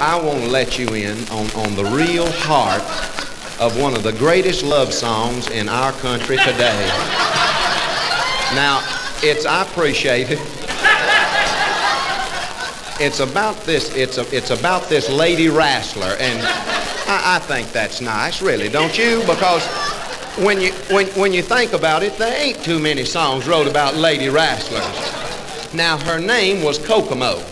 I want to let you in on, on the real heart of one of the greatest love songs in our country today. Now, it's, I appreciate it. It's about this, it's, a, it's about this lady wrestler, and I, I think that's nice, really, don't you? Because when you, when, when you think about it, there ain't too many songs wrote about lady wrestlers. Now, her name was Kokomo.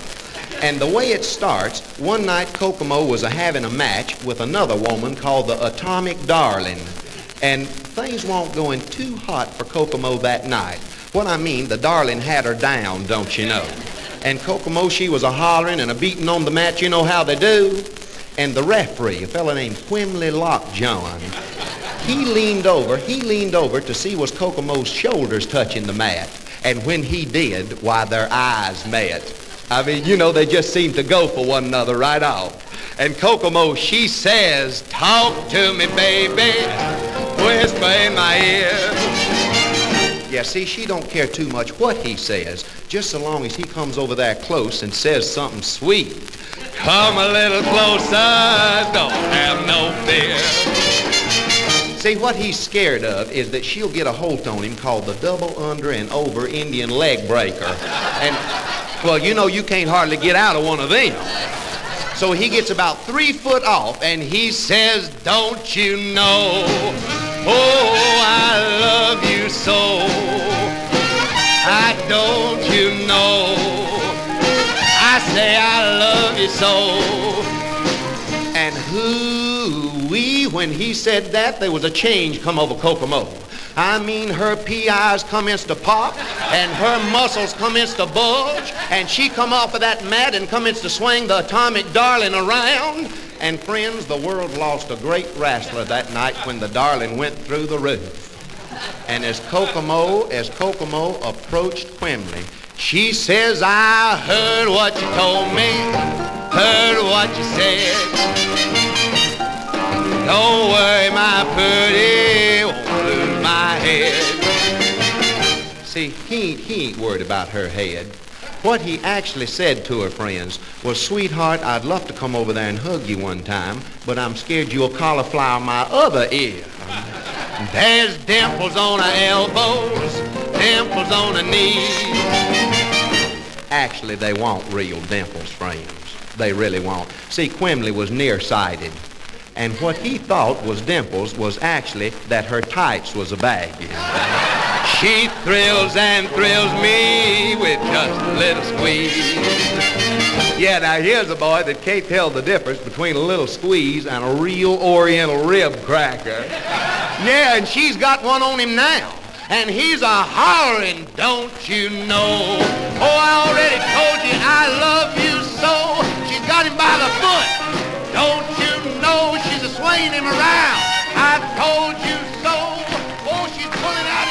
And the way it starts, one night Kokomo was a having a match with another woman called the Atomic Darling. And things weren't going too hot for Kokomo that night. What I mean, the darling had her down, don't you know? And Kokomo, she was a hollering and a beating on the mat, you know how they do. And the referee, a fellow named Quimley Lockjaw, he leaned over, he leaned over to see was Kokomo's shoulders touching the mat. And when he did, why, their eyes met. I mean, you know, they just seem to go for one another right off. And Kokomo, she says, talk to me, baby, whisper in my ear. Yeah, see, she don't care too much what he says, just so long as he comes over there close and says something sweet. Come a little closer, don't have no fear. See, what he's scared of is that she'll get a hold on him called the double under and over Indian leg breaker. And, well, you know you can't hardly get out of one of them. So he gets about three foot off and he says, Don't you know? Oh, I love you so. I don't you know? I say I love you so. And who we when he said that, there was a change come over Kokomo. I mean, her PIs commence to pop, and her muscles commence to bulge, and she come off of that mat and commence to swing the atomic darling around. And friends, the world lost a great wrestler that night when the darling went through the roof. And as Kokomo, as Kokomo approached Quimley, she says, I heard what you told me, heard what you said. Don't worry, my pretty, See, he, he ain't worried about her head. What he actually said to her friends was, Sweetheart, I'd love to come over there and hug you one time, but I'm scared you'll cauliflower my other ear. There's dimples on her elbows, dimples on her knees. Actually, they want real dimples, friends. They really won't. See, Quimley was nearsighted. And what he thought was dimples was actually that her tights was a baggie. she thrills and thrills me with just a little squeeze. Yeah, now here's a boy that can't tell the difference between a little squeeze and a real oriental rib cracker. Yeah, and she's got one on him now. And he's a hollering, don't you know? Oh, I already told you I love you so. She's got him by the foot. Don't you know she's a swaying him around? I told you so. Oh, she's pulling out